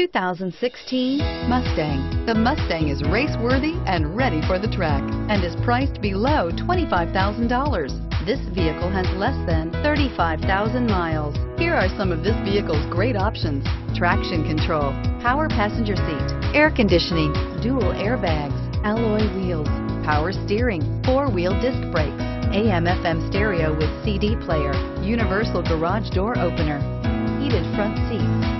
2016 Mustang. The Mustang is race-worthy and ready for the track and is priced below $25,000. This vehicle has less than 35,000 miles. Here are some of this vehicle's great options. Traction control, power passenger seat, air conditioning, dual airbags, alloy wheels, power steering, four-wheel disc brakes, AM FM stereo with CD player, universal garage door opener, heated front seats.